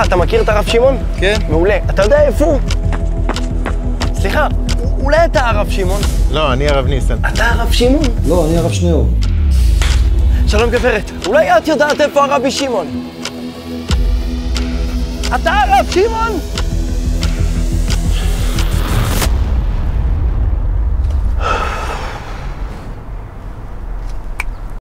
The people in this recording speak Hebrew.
סליחה, אתה מכיר את הרב שמעון? כן. מעולה. אתה יודע איפה הוא? סליחה, אולי אתה הרב שמעון? לא, אני הרב ניסן. אתה הרב שמעון? לא, אני הרב שניאור. שלום גברת, אולי את יודעת איפה הרבי שמעון? אתה הרב שמעון?